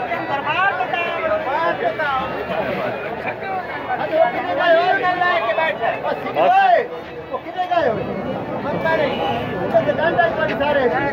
बरबार किथे गाए करे